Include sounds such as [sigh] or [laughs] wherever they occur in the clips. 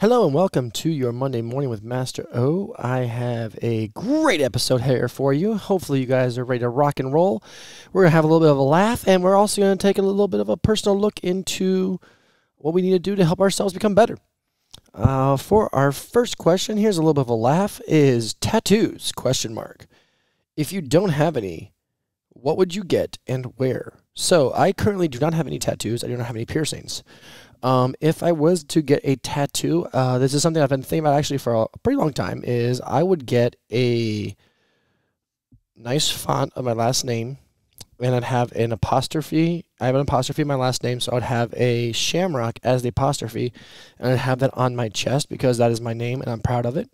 Hello and welcome to your Monday morning with Master O. I have a great episode here for you. Hopefully, you guys are ready to rock and roll. We're going to have a little bit of a laugh, and we're also going to take a little bit of a personal look into what we need to do to help ourselves become better. Uh, for our first question, here's a little bit of a laugh: is tattoos? Question mark. If you don't have any, what would you get and where? So, I currently do not have any tattoos. I do not have any piercings. Um, if I was to get a tattoo, uh, this is something I've been thinking about actually for a pretty long time. Is I would get a nice font of my last name, and I'd have an apostrophe. I have an apostrophe in my last name, so I'd have a shamrock as the apostrophe, and I'd have that on my chest because that is my name and I'm proud of it.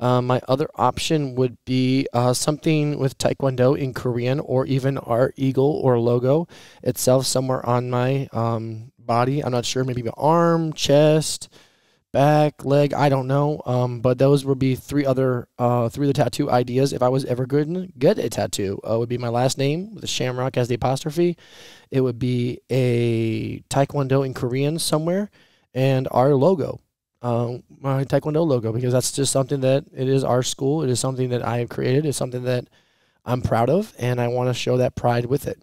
Um, my other option would be uh, something with Taekwondo in Korean or even our eagle or logo itself somewhere on my um, body. I'm not sure, maybe arm, chest, back, leg. I don't know. Um, but those would be three other uh, three of the tattoo ideas. If I was ever to get a tattoo, uh, would be my last name with a shamrock as the apostrophe. It would be a Taekwondo in Korean somewhere, and our logo um, my Taekwondo logo because that's just something that it is our school. It is something that I have created. It's something that I'm proud of, and I want to show that pride with it.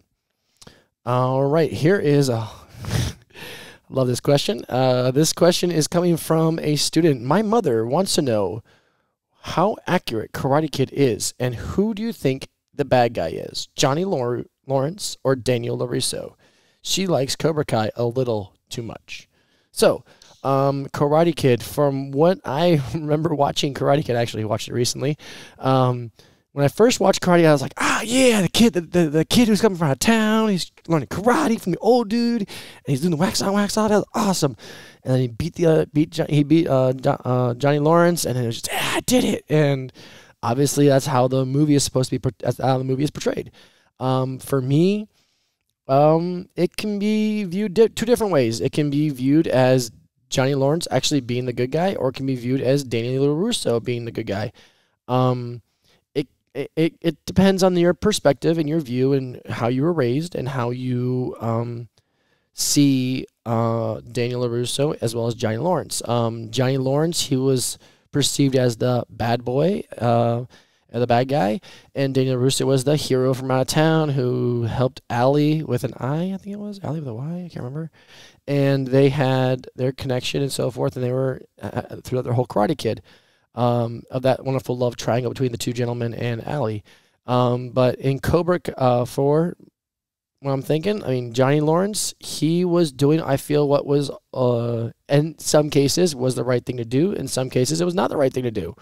All right, here is a. [laughs] love this question. Uh, this question is coming from a student. My mother wants to know how accurate Karate Kid is, and who do you think the bad guy is, Johnny Lawrence or Daniel LaRusso? She likes Cobra Kai a little too much. So, um, Karate Kid, from what I [laughs] remember watching Karate Kid, I actually watched it recently. Um, when I first watched karate, I was like, ah, yeah, the kid, the, the, the, kid who's coming from out of town, he's learning karate from the old dude, and he's doing the wax on, wax off. That was awesome. And then he beat the uh, beat he beat uh, uh, Johnny Lawrence, and it was just, yeah, I did it. And obviously, that's how the movie is supposed to be. That's how the movie is portrayed. Um, for me, um, it can be viewed di- two different ways. It can be viewed as Johnny Lawrence actually being the good guy, or it can be viewed as Daniel LaRusso being the good guy. Um, it, it, it depends on your perspective and your view and how you were raised and how you um, see uh, Daniel LaRusso as well as Johnny Lawrence. Um, Johnny Lawrence, he was perceived as the bad boy. Uh, the bad guy, and Daniel Russo was the hero from out of town who helped Allie with an I, I think it was Allie with a Y, I can't remember, and they had their connection and so forth, and they were uh, uh, throughout their whole Karate Kid um, of that wonderful love triangle between the two gentlemen and Allie. Um, but in Cobra uh, Four, what I'm thinking, I mean Johnny Lawrence, he was doing, I feel, what was uh, in some cases was the right thing to do. In some cases, it was not the right thing to do.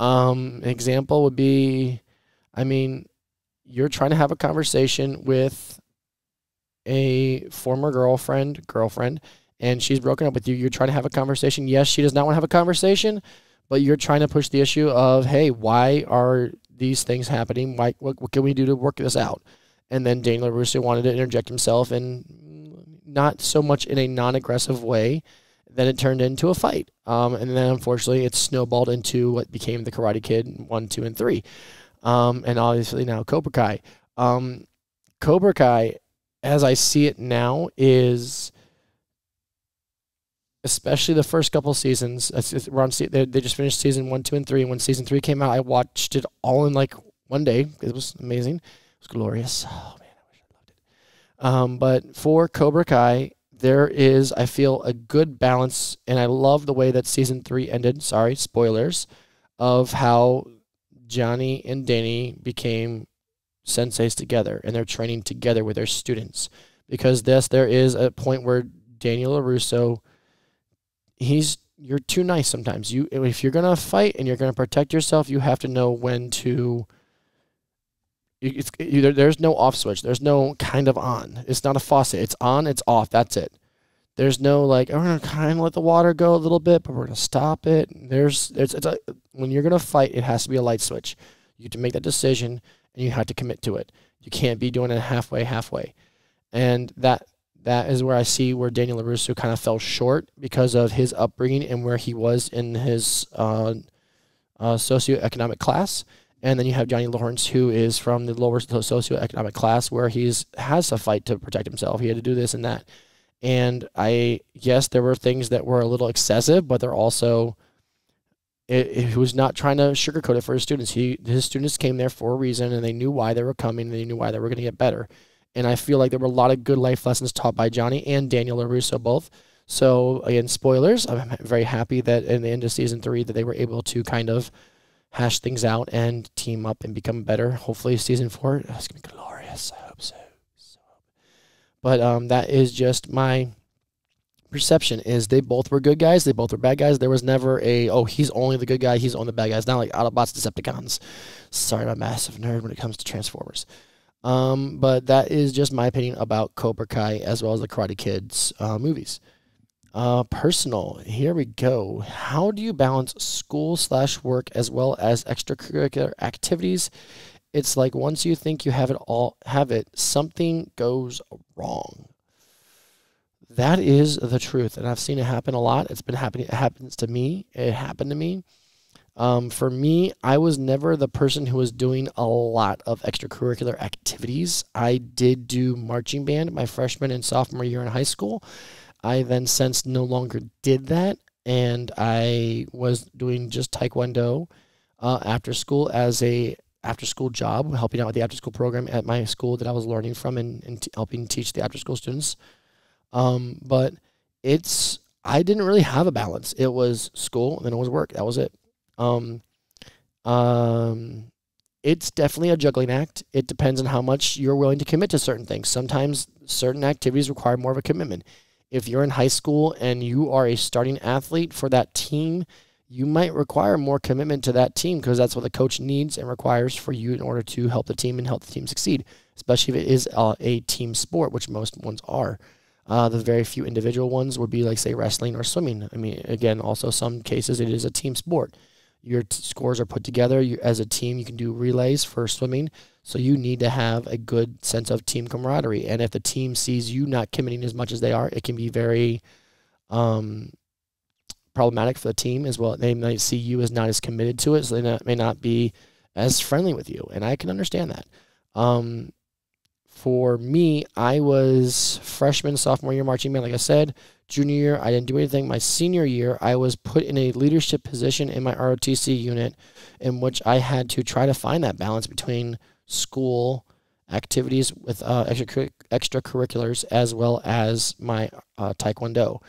Um, example would be, I mean, you're trying to have a conversation with a former girlfriend, girlfriend, and she's broken up with you. You're trying to have a conversation. Yes, she does not want to have a conversation, but you're trying to push the issue of, hey, why are these things happening? Why, what, what can we do to work this out? And then Daniel Russo wanted to interject himself, and not so much in a non-aggressive way then it turned into a fight. Um, and then unfortunately, it snowballed into what became the Karate Kid 1, 2, and 3. Um, and obviously now Cobra Kai. Um, Cobra Kai, as I see it now, is especially the first couple seasons. We're on, they, they just finished season 1, 2, and 3. And when season 3 came out, I watched it all in like one day. It was amazing. It was glorious. Oh, man, I wish I loved it. Um, but for Cobra Kai, there is, I feel, a good balance, and I love the way that season three ended. Sorry, spoilers, of how Johnny and Danny became senseis together, and they're training together with their students. Because this, there is a point where Daniel LaRusso, he's you're too nice sometimes. You if you're gonna fight and you're gonna protect yourself, you have to know when to it's either there's no off switch. There's no kind of on. It's not a faucet. It's on. It's off. That's it. There's no like we're gonna kind of let the water go a little bit, but we're gonna stop it. There's it's, it's a, when you're gonna fight, it has to be a light switch. You have to make that decision, and you have to commit to it. You can't be doing it halfway, halfway, and that that is where I see where Daniel Larusso kind of fell short because of his upbringing and where he was in his uh, uh, socioeconomic class and then you have Johnny Lawrence, who is from the lower socioeconomic class, where he's has to fight to protect himself. He had to do this and that, And I, yes, there were things that were a little excessive, but they're also, he was not trying to sugarcoat it for his students. He, his students came there for a reason and they knew why they were coming and they knew why they were going to get better. And I feel like there were a lot of good life lessons taught by Johnny and Daniel LaRusso both. So again, spoilers. I'm very happy that in the end of season three that they were able to kind of hash things out and team up and become better. Hopefully, season four is going to be glorious. I hope so. so. But um, that is just my perception. Is they both were good guys. They both were bad guys. There was never a oh he's only the good guy. He's only the bad guy. It's not like Autobots, Decepticons. Sorry, I'm a massive nerd when it comes to Transformers. Um, but that is just my opinion about Cobra Kai as well as the Karate Kids uh, movies. Uh, personal. Here we go. How do you balance school slash work as well as extracurricular activities? It's like once you think you have it all, have it, something goes wrong. That is the truth, and I've seen it happen a lot. It's been happening. It happens to me. It happened to me. Um, for me, I was never the person who was doing a lot of extracurricular activities. I did do marching band my freshman and sophomore year in high school. I then since no longer did that, and I was doing just Taekwondo uh, after school as a after school job, helping out with the after school program at my school that I was learning from and, and helping teach the after school students. Um, but it's I didn't really have a balance. It was school and then it was work. That was it. Um, um, it's definitely a juggling act. It depends on how much you're willing to commit to certain things. Sometimes certain activities require more of a commitment if you're in high school and you are a starting athlete for that team, you might require more commitment to that team because that's what the coach needs and requires for you in order to help the team and help the team succeed, especially if it is a, a team sport, which most ones are. Uh, the very few individual ones would be like, say, wrestling or swimming. I mean, again, also some cases it is a team sport. Your scores are put together. You, as a team, you can do relays for swimming. So you need to have a good sense of team camaraderie. And if the team sees you not committing as much as they are, it can be very um, problematic for the team as well. They might see you as not as committed to it, so they not, may not be as friendly with you. And I can understand that. Um, for me, I was freshman, sophomore year marching band, like I said. Junior year, I didn't do anything. My senior year, I was put in a leadership position in my ROTC unit in which I had to try to find that balance between school activities with uh, extracurriculars as well as my uh, taekwondo.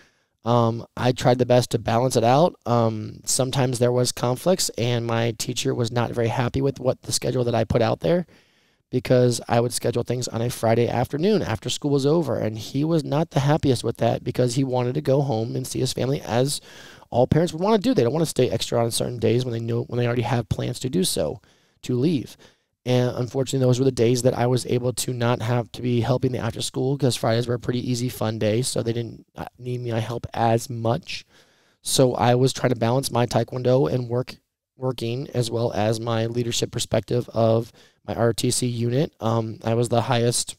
Um, I tried the best to balance it out. Um, sometimes there was conflicts, and my teacher was not very happy with what the schedule that I put out there because I would schedule things on a Friday afternoon after school was over, and he was not the happiest with that because he wanted to go home and see his family as all parents would want to do. They don't want to stay extra on certain days when they know when they already have plans to do so to leave. And unfortunately, those were the days that I was able to not have to be helping the after school because Fridays were a pretty easy, fun day. So they didn't uh, need me I help as much. So I was trying to balance my Taekwondo and work working as well as my leadership perspective of my RTC unit. Um, I was the highest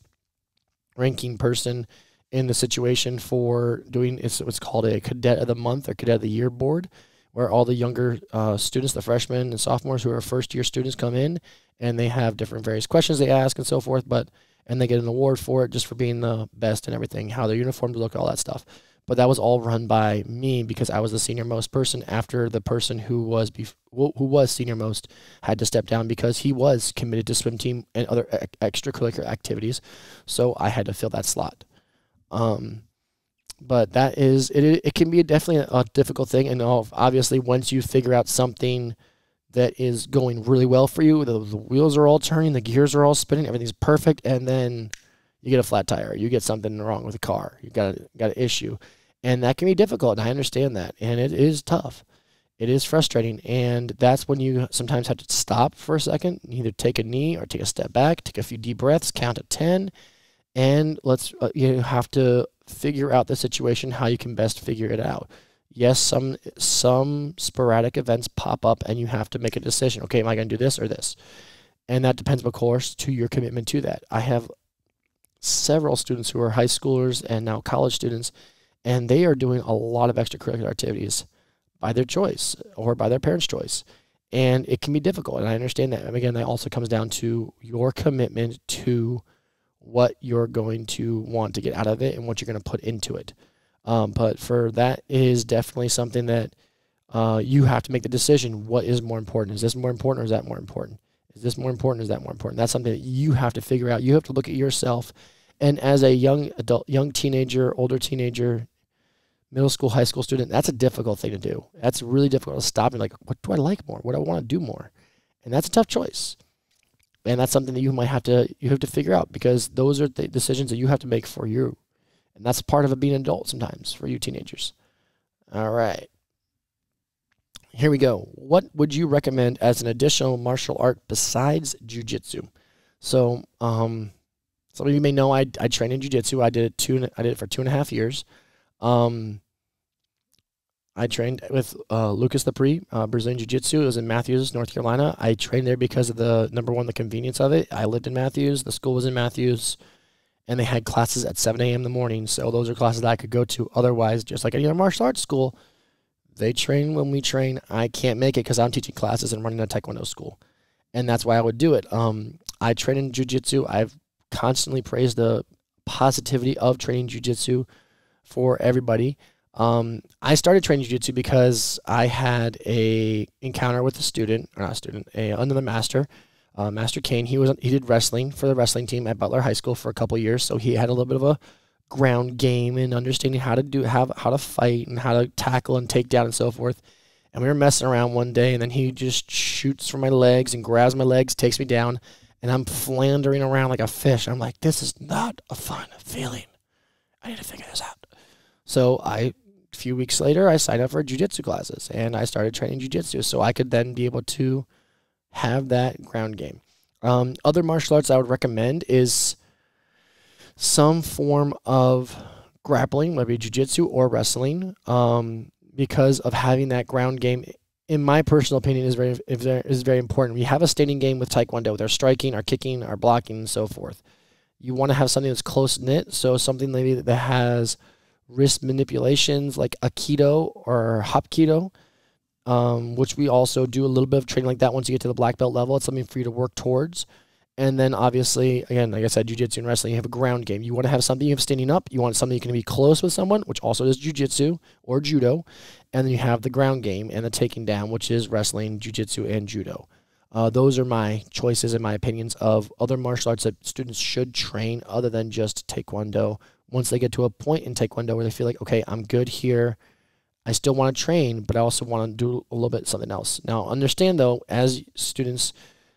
ranking person in the situation for doing it's what's called a cadet of the month or cadet of the year board where all the younger uh, students, the freshmen and sophomores who are first year students, come in and they have different various questions they ask and so forth. But and they get an award for it just for being the best and everything, how their uniforms look, all that stuff. But that was all run by me because I was the senior most person. After the person who was bef- who was senior most had to step down because he was committed to swim team and other e- extracurricular activities, so I had to fill that slot. Um, but that is it. It can be definitely a, difficult thing, and obviously once you figure out something that is going really well for you, the, the wheels are all turning, the gears are all spinning, everything's perfect, and then you get a flat tire, you get something wrong with the car, you got a, got an issue, and that can be difficult. And I understand that, and it is tough. It is frustrating, and that's when you sometimes have to stop for a second, either take a knee or take a step back, take a few deep breaths, count to ten, and let's uh, you have to figure out the situation, how you can best figure it out. Yes, some some sporadic events pop up and you have to make a decision. Okay, am I going to do this or this? And that depends, of course, to your commitment to that. I have several students who are high schoolers and now college students, and they are doing a lot of extracurricular activities by their choice or by their parents' choice. And it can be difficult, and I understand that. And again, that also comes down to your commitment to what you're going to want to get out of it and what you're going to put into it. Um, but for that is definitely something that uh, you have to make the decision. What is more important? Is this more important or is that more important? Is this more important? Is that more important? That's something that you have to figure out. You have to look at yourself. And as a young adult, young teenager, older teenager, middle school, high school student, that's a difficult thing to do. That's really difficult to stop and like, what do I like more? What do I want to do more? And that's a tough choice. And that's something that you might have to you have to figure out because those are the decisions that you have to make for you. And that's part of being an adult sometimes for you teenagers. All right. Here we go. What would you recommend as an additional martial art besides jujitsu? So, um, some of you may know I, I trained in jujitsu. I did it two. I did it for two and a half years. Um, I trained with uh, Lucas Lepri, uh, Brazilian Jiu Jitsu. It was in Matthews, North Carolina. I trained there because of the number one, the convenience of it. I lived in Matthews. The school was in Matthews, and they had classes at 7 a.m. in the morning. So those are classes that I could go to. Otherwise, just like any other martial arts school, they train when we train. I can't make it because I'm teaching classes and running a taekwondo school, and that's why I would do it. Um, I train in Jiu Jitsu. I've constantly praised the positivity of training Jiu Jitsu for everybody. Um, I started training jiu-jitsu because I had a encounter with a student, or not a student, a another master, uh, Master Kane. He was he did wrestling for the wrestling team at Butler High School for a couple years, so he had a little bit of a ground game and understanding how to do how how to fight and how to tackle and take down and so forth. And we were messing around one day, and then he just shoots for my legs and grabs my legs, takes me down, and I'm floundering around like a fish. I'm like, this is not a fun feeling. I need to figure this out. So I a few weeks later, I signed up for jujitsu classes and I started training jujitsu so I could then be able to have that ground game. Um, other martial arts I would recommend is some form of grappling, whether it be jujitsu or wrestling, um, because of having that ground game. In my personal opinion, is very is very important. We have a standing game with taekwondo our striking, our kicking, our blocking, and so forth. You want to have something that's close knit, so something maybe that has wrist manipulations like Aikido or Hapkido, um, which we also do a little bit of training like that once you get to the black belt level. It's something for you to work towards. And then obviously, again, like I said, jujitsu and wrestling, you have a ground game. You want to have something you have standing up. You want something you can be close with someone, which also is jujitsu or judo. And then you have the ground game and the taking down, which is wrestling, jujitsu, and judo. Uh, those are my choices and my opinions of other martial arts that students should train other than just taekwondo once they get to a point in taekwondo where they feel like okay i'm good here i still want to train but i also want to do a little bit something else now understand though as students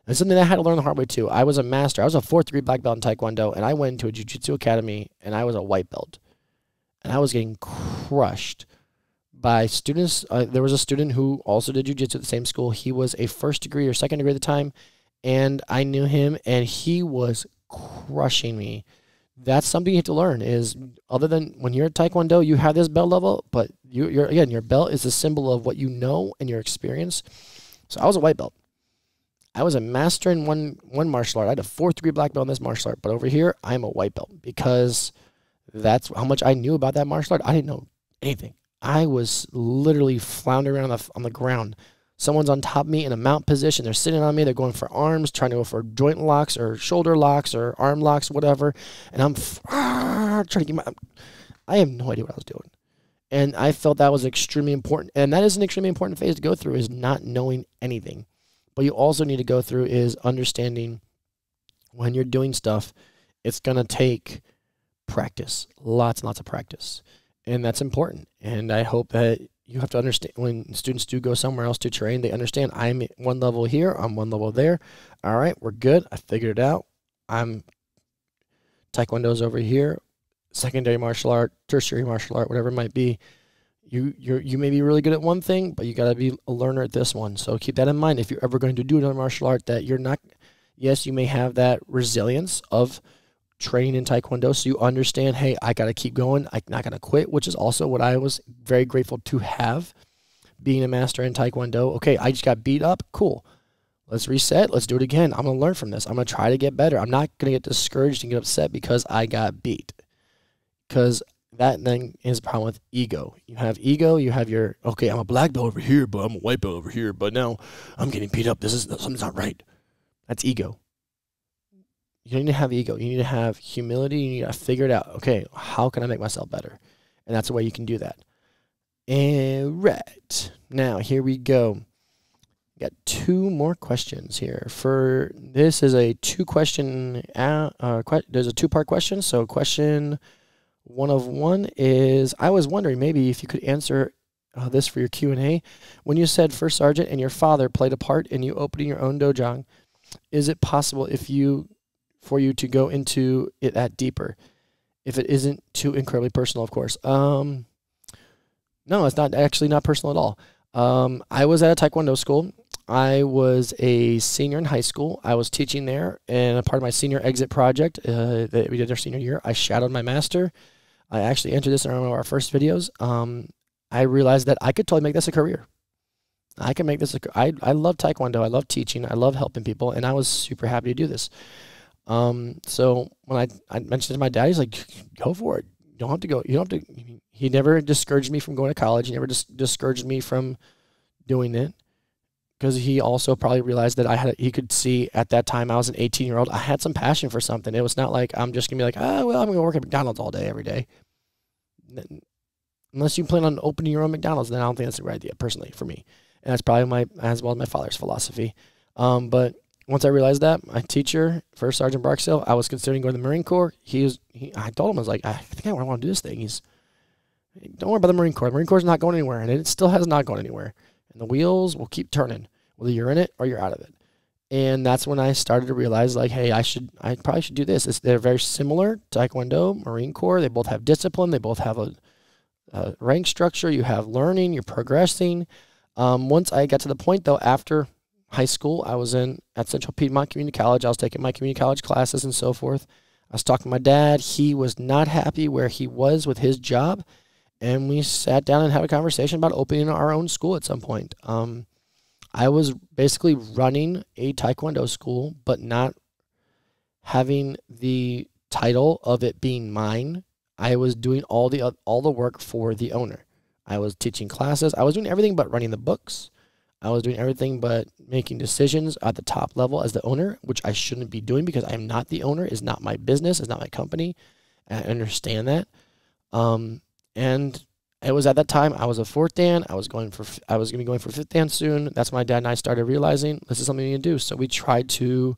and something i had to learn the hard way too. I was a master. I was a fourth degree black belt in taekwondo and i went into a jiu-jitsu academy and i was a white belt. And i was getting crushed by students. Uh, there was a student who also did jiu-jitsu at the same school. He was a first degree or second degree at the time and i knew him and he was crushing me. That's something you have to learn is other than when you're at taekwondo you have this belt level but you, you're again your belt is a symbol of what you know and your experience. So i was a white belt i was a master in one one martial art i had a fourth degree black belt in this martial art but over here i'm a white belt because that's how much i knew about that martial art i didn't know anything i was literally floundering on the, on the ground someone's on top of me in a mount position. They're sitting on me. They're going for arms, trying to go for joint locks or shoulder locks or arm locks, whatever. And I'm ah, trying to get my. I have no idea what I was doing. And I felt that was extremely important. And that is an extremely important phase to go through is not knowing anything. But you also need to go through is understanding when you're doing stuff, it's going to take practice, lots and lots of practice. And that's important. And I hope that you have to understand when students do go somewhere else to train, they understand I'm one level here, I'm one level there. All right, we're good. I figured it out. I'm taekwondo's over here, secondary martial art, tertiary martial art, whatever it might be. You you you may be really good at one thing, but you got to be a learner at this one. So keep that in mind if you're ever going to do another martial art that you're not yes, you may have that resilience of training in Taekwondo so you understand, hey, I got to keep going. I'm not going to quit, which is also what I was very grateful to have being a master in Taekwondo. Okay, I just got beat up. Cool. Let's reset. Let's do it again. I'm going to learn from this. I'm going to try to get better. I'm not going to get discouraged and get upset because I got beat. Because that then is a problem with ego. You have ego, you have your, okay, I'm a black belt over here, but I'm a white belt over here, but now I'm getting beat up. This is, something's not right. That's ego you need to have ego. You need to have humility. You need to figure it out. Okay, how can I make myself better? And that's the way you can do that. And right now, here we go. Got two more questions here. For this is a two question. Uh, uh, que- there's a two part question. So question one of one is I was wondering maybe if you could answer uh, this for your Q and A. When you said first sergeant and your father played a part in you opening your own dojang, is it possible if you for you to go into it that deeper? If it isn't too incredibly personal, of course. Um, no, it's not actually not personal at all. Um, I was at a Taekwondo school. I was a senior in high school. I was teaching there, and a part of my senior exit project uh, that we did our senior year, I shadowed my master. I actually entered this in one of our first videos. Um, I realized that I could totally make this a career. I can make this a. I I love Taekwondo. I love teaching. I love helping people, and I was super happy to do this. Um, so when I I mentioned to my dad, he's like, "Go for it. You don't have to go. You don't have to." He never discouraged me from going to college. He never dis- discouraged me from doing it because he also probably realized that I had he could see at that time I was an 18 year old I had some passion for something. It was not like I'm just gonna be like, oh well, I'm gonna work at McDonald's all day every day. Unless you plan on opening your own McDonald's, then I don't think that's a great idea personally for me, and that's probably my as well as my father's philosophy. Um, but once I realized that, my teacher, First Sergeant Barksdale, I was considering going to the Marine Corps. He was, he, I told him I was like, I think I want to do this thing. He's don't worry about the Marine Corps. The Marine Corps is not going anywhere, and it still has not gone anywhere. And the wheels will keep turning, whether you're in it or you're out of it. And that's when I started to realize, like, hey, I should, I probably should do this. It's, they're very similar, to Taekwondo, Marine Corps. They both have discipline. They both have a, a rank structure. You have learning. You're progressing. Um, once I got to the point, though, after high school, I was in at Central Piedmont Community College. I was taking my community college classes and so forth. I was talking to my dad. He was not happy where he was with his job and we sat down and had a conversation about opening our own school at some point. Um, I was basically running a taekwondo school, but not having the title of it being mine. I was doing all the all the work for the owner. I was teaching classes. I was doing everything but running the books. I was doing everything but making decisions at the top level as the owner, which I shouldn't be doing because I am not the owner. It's not my business. It's not my company. I understand that. Um, and it was at that time I was a fourth dan. I was going for I was gonna be going for fifth dan soon. That's when my dad and I started realizing this is something we need to do. So we tried to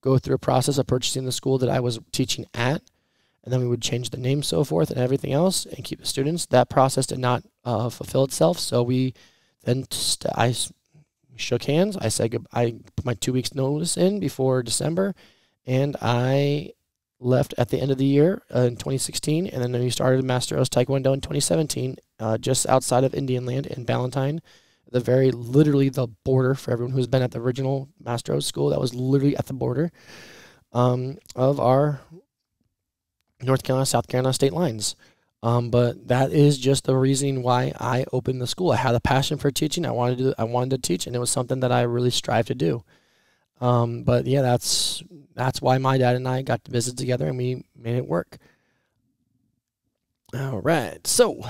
go through a process of purchasing the school that I was teaching at, and then we would change the name, so forth, and everything else, and keep the students. That process did not uh, fulfill itself. So we then I shook hands. I said I put my two weeks notice in before December, and I left at the end of the year uh, in 2016, and then we started Master O's Taekwondo in 2017, uh, just outside of Indian Land in Ballantyne, the very literally the border for everyone who's been at the original Master O's school. That was literally at the border um, of our North Carolina South Carolina state lines. Um, but that is just the reason why I opened the school. I had a passion for teaching. I wanted to. I wanted to teach, and it was something that I really strive to do. Um, but yeah, that's that's why my dad and I got to visit together and we made it work. All right. So,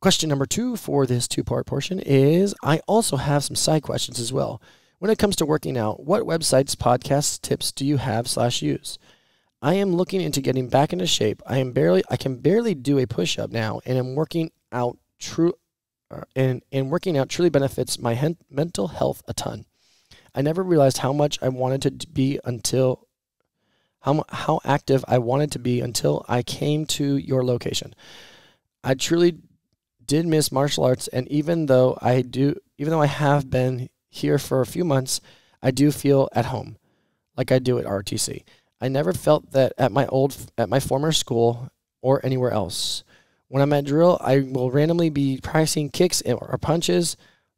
question number two for this two part portion is I also have some side questions as well. When it comes to working out, what websites, podcasts, tips do you have slash use? I am looking into getting back into shape. I am barely I can barely do a push up now and I'm working out true uh, and, and working out truly benefits my hen- mental health a ton. I never realized how much I wanted to be until how how active I wanted to be until I came to your location. I truly did miss martial arts and even though I do even though I have been here for a few months, I do feel at home like I do at RTC. I never felt that at my old at my former school or anywhere else. When I'm at drill, I will randomly be practicing kicks or punches,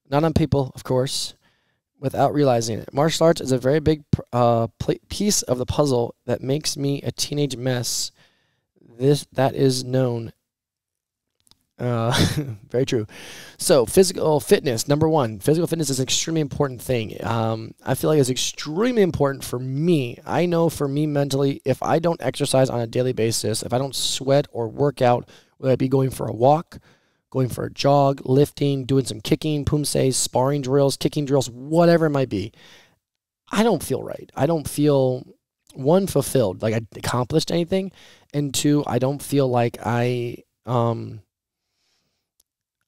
not on people, of course, without realizing it. Martial arts is a very big uh, piece of the puzzle that makes me a teenage mess. This that is known. Uh, [laughs] very true. So physical fitness, number one, physical fitness is an extremely important thing. Um, I feel like it's extremely important for me. I know for me mentally, if I don't exercise on a daily basis, if I don't sweat or work out whether it be going for a walk, going for a jog, lifting, doing some kicking, poomsaes, sparring drills, kicking drills, whatever it might be. I don't feel right. I don't feel one fulfilled, like I accomplished anything, and two, I don't feel like I um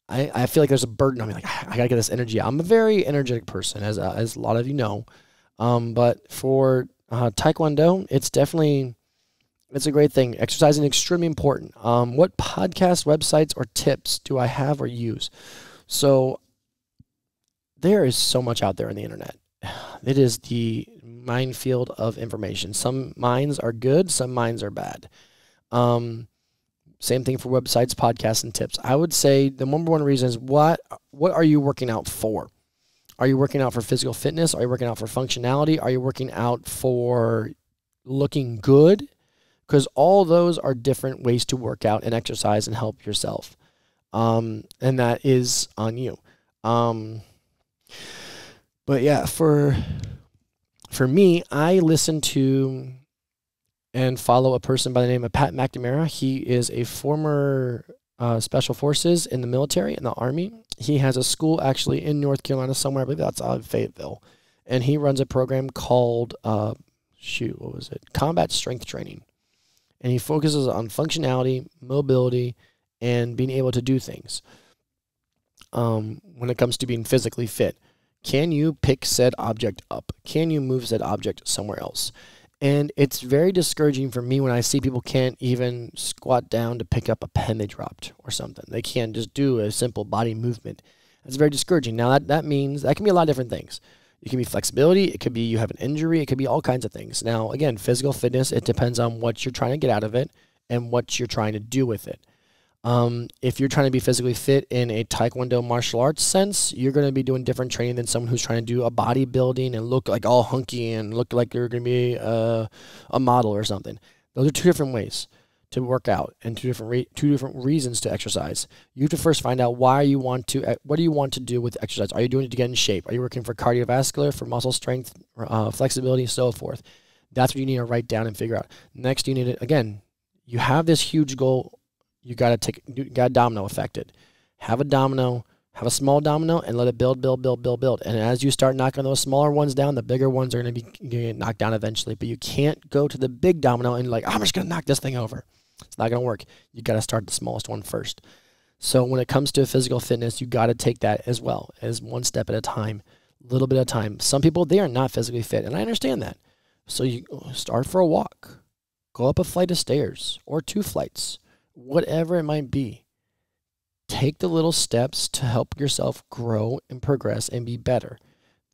I, I feel like there's a burden on me. Like I gotta get this energy. I'm a very energetic person, as uh, as a lot of you know. Um, but for uh, Taekwondo, it's definitely it's a great thing. Exercising extremely important. Um, what podcast, websites, or tips do I have or use? So there is so much out there on the internet. [sighs] It is the minefield of information. Some minds are good, some minds are bad. Um, same thing for websites, podcasts, and tips. I would say the number one reason is what what are you working out for? Are you working out for physical fitness? Are you working out for functionality? Are you working out for looking good? Because all those are different ways to work out and exercise and help yourself. Um, and that is on you. Um, but yeah, for for me, I listen to and follow a person by the name of Pat McNamara. He is a former uh, special forces in the military, in the army. He has a school actually in North Carolina somewhere. I believe that's out of Fayetteville. And he runs a program called, uh, shoot, what was it? Combat Strength Training. And he focuses on functionality, mobility, and being able to do things um, when it comes to being physically fit. Can you pick said object up? Can you move said object somewhere else? And it's very discouraging for me when I see people can't even squat down to pick up a pen they dropped or something. They can't just do a simple body movement. It's very discouraging. Now, that, that means that can be a lot of different things. It can be flexibility. It could be you have an injury. It could be all kinds of things. Now, again, physical fitness, it depends on what you're trying to get out of it and what you're trying to do with it. Um, if you're trying to be physically fit in a taekwondo martial arts sense, you're going to be doing different training than someone who's trying to do a bodybuilding and look like all hunky and look like you're going to be a, a model or something. Those are two different ways to work out and two different re- two different reasons to exercise. You have to first find out why you want to what do you want to do with exercise. Are you doing it to get in shape? Are you working for cardiovascular, for muscle strength, uh, flexibility, so forth? That's what you need to write down and figure out. Next, you need to again, you have this huge goal you got to take you got domino effect it. Have a domino, have a small domino, and let it build, build, build, build, build. And as you start knocking those smaller ones down, the bigger ones are going to be knocked down eventually. But you can't go to the big domino and like, I'm just going to knock this thing over. It's not going to work. You got to start the smallest one first. So when it comes to physical fitness, you got to take that as well as one step at a time, a little bit at a time. Some people they are not physically fit, and I understand that. So you start for a walk, go up a flight of stairs or two flights whatever it might be, take the little steps to help yourself grow and progress and be better.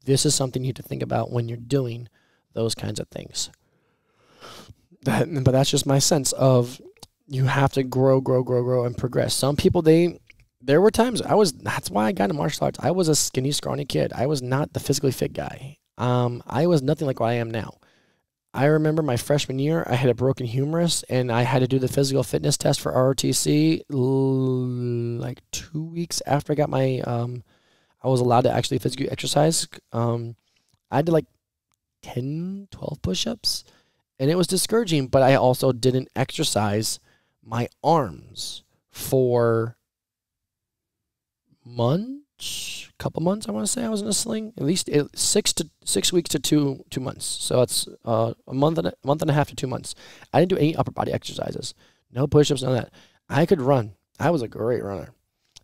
This is something you need to think about when you're doing those kinds of things. That, but that's just my sense of you have to grow, grow, grow, grow, and progress. Some people they there were times I was that's why I got into martial arts. I was a skinny, scrawny kid. I was not the physically fit guy. Um, I was nothing like what I am now. I remember my freshman year, I had a broken humerus and I had to do the physical fitness test for ROTC like two weeks after I got my, um, I was allowed to actually physically exercise. Um, I did like 10, 12 push ups and it was discouraging, but I also didn't exercise my arms for months couple months. I want to say I was in a sling. At least six to six weeks to two two months. So it's uh, a month and a month and a half to two months. I didn't do any upper body exercises. No push-ups, none of that. I could run. I was a great runner.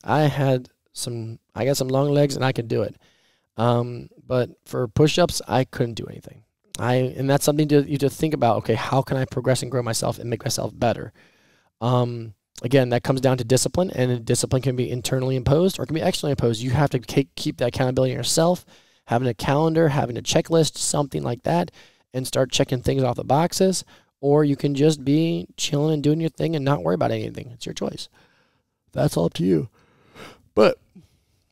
I had some. I got some long legs, and I could do it. Um, but for push-ups, I couldn't do anything. I and that's something to you to think about. Okay, how can I progress and grow myself and make myself better? Um, again, that comes down to discipline, and discipline can be internally imposed or can be externally imposed. You have to keep that accountability yourself, having a calendar, having a checklist, something like that, and start checking things off the boxes. Or you can just be chilling and doing your thing and not worry about anything. It's your choice. That's all up to you. But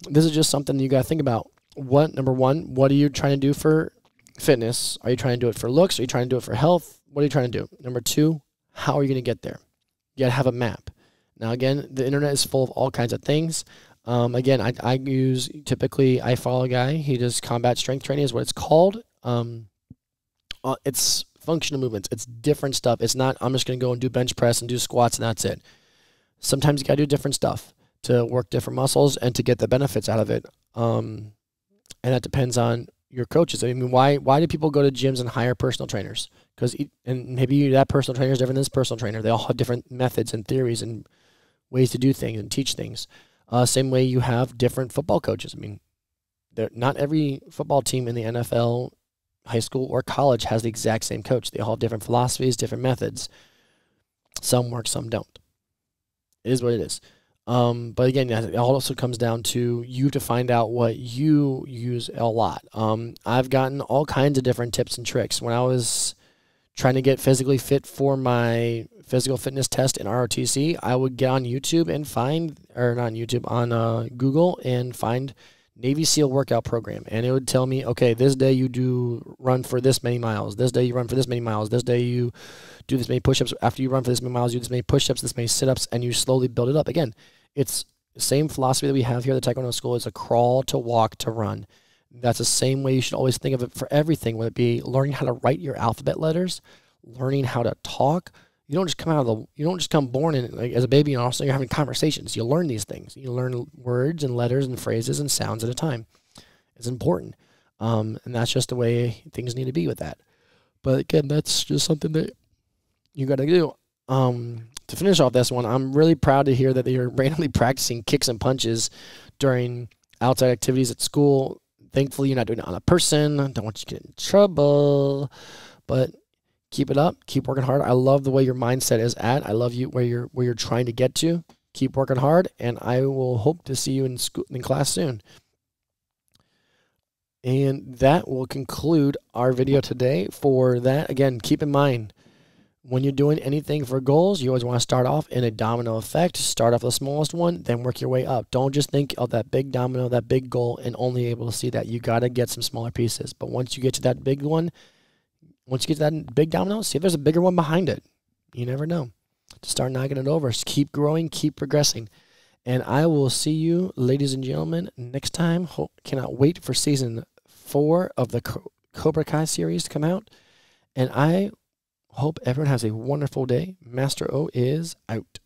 this is just something you got to think about. What number one? What are you trying to do for fitness? Are you trying to do it for looks? Are you trying to do it for health? What are you trying to do? Number two, how are you going to get there? You got to have a map. Now, again, the internet is full of all kinds of things. Um, again, I, I use typically I follow a guy. He does combat strength training, is what it's called. Um, uh, it's functional movements. It's different stuff. It's not I'm just gonna go and do bench press and do squats and that's it. Sometimes you gotta do different stuff to work different muscles and to get the benefits out of it. Um, and that depends on your coaches. I mean, why why do people go to gyms and hire personal trainers? Because and maybe that personal trainer is different than this personal trainer. They all have different methods and theories and ways to do things and teach things. Uh, same way you have different football coaches. I mean, not every football team in the NFL, high school, or college has the exact same coach. They all have different philosophies, different methods. Some work, some don't. It is what it is. Um, but again, it also comes down to you to find out what you use a lot. Um, I've gotten all kinds of different tips and tricks. When I was trying to get physically fit for my physical fitness test in ROTC, I would get on YouTube and find, or not on YouTube, on uh, Google and find Navy SEAL workout program. And it would tell me, okay, this day you do run for this many miles. This day you run for this many miles. This day you do this many push ups. After you run for this many miles, you do this many push ups, this many sit ups, and you slowly build it up. Again, it's the same philosophy that we have here at the Taekwondo School. It's a crawl to walk to run. That's the same way you should always think of it for everything, whether it be learning how to write your alphabet letters, learning how to talk. You don't just come out of the, you don't just come born in like as a baby and also you're having conversations. You learn these things. You learn words and letters and phrases and sounds at a time. It's important. Um, and that's just the way things need to be with that. But again, that's just something that you got to do. Um, to finish off this one, I'm really proud to hear that you're [laughs] randomly practicing kicks and punches during outside activities at school. Thankfully, you're not doing it on a person. Don't want you to get in trouble. But keep it up. Keep working hard. I love the way your mindset is at. I love you where you're where you're trying to get to. Keep working hard, and I will hope to see you in school in class soon. And that will conclude our video today. For that, again, keep in mind when you're doing anything for goals, you always want to start off in a domino effect. Start off the smallest one, then work your way up. Don't just think of that big domino, that big goal, and only able to see that. You got to get some smaller pieces. But once you get to that big one, once you get to that big domino, see if there's a bigger one behind it. You never know. Just start knocking it over. Just keep growing, keep progressing. And I will see you, ladies and gentlemen, next time. cannot wait for season four of the Cobra Kai series to come out. And I Hope everyone has a wonderful day. Master O is out.